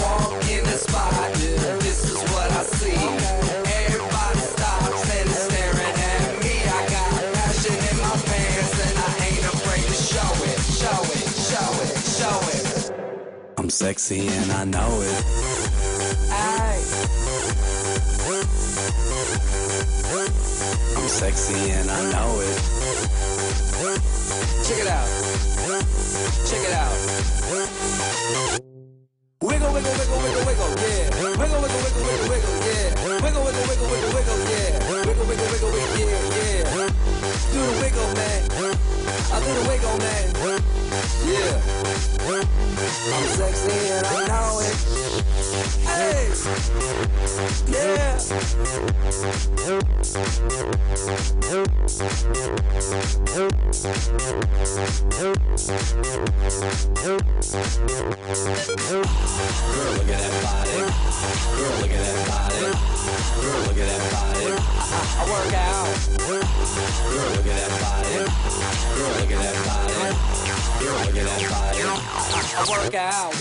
walk in the spot. This is what I see. Everybody stops and is staring at me. I got passion in my pants and I ain't afraid to show it, show it, show it, show it. I'm sexy and I know it. Aye. I'm sexy and I know it. Check it out. Check it out. Yeah. I'm sexy and I know it. Hey. Yeah. Girl, look at that body. Girl, look at that body. Girl, look at that body. I work out. Girl, look at that body. Work out.